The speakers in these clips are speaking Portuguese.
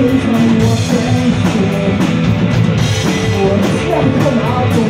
Here's my attention What's happening now?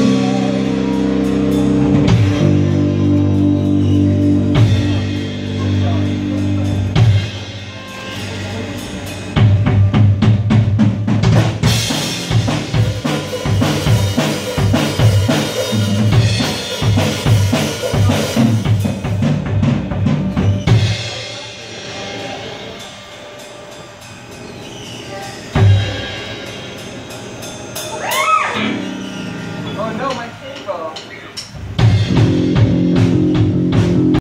people.